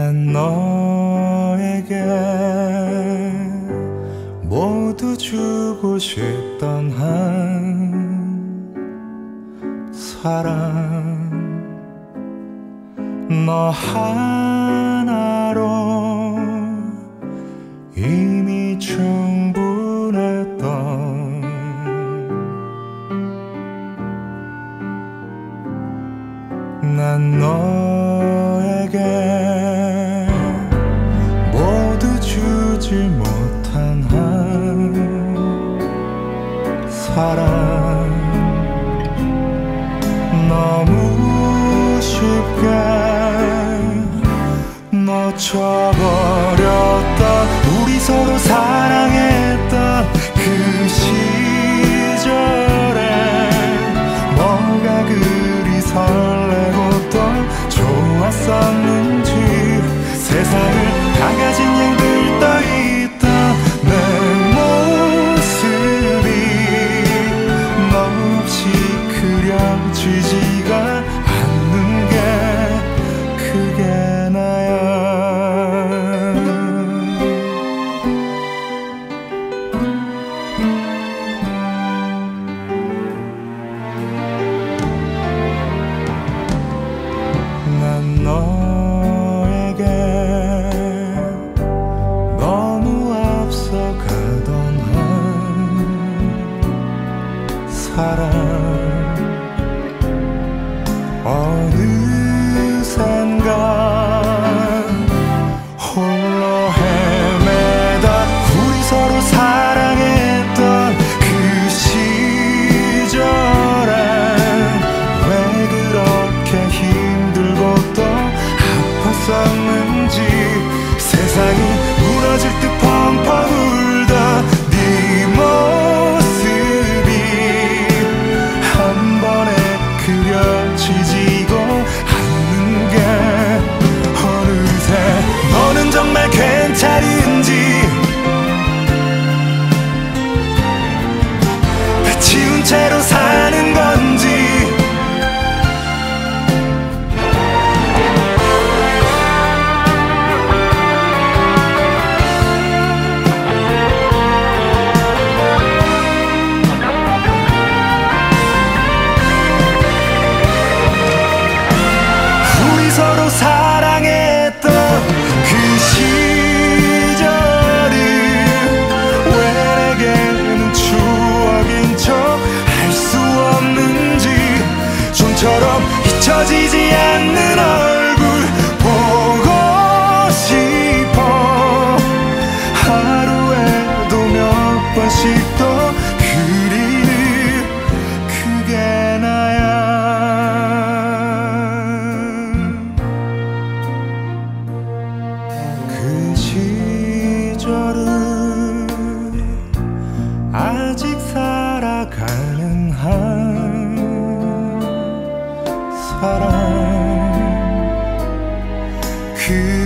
난 너에게 모두 주고 싶던 한 사랑. 너 하나로 이미 충분했던 난 너에게 사랑. 너무 쉽게 놓쳐버 사랑 사랑했던 그 시절을 왜 내게는 추억인 척 할 수 없는지 좀처럼 잊혀지지 않는 바람. 그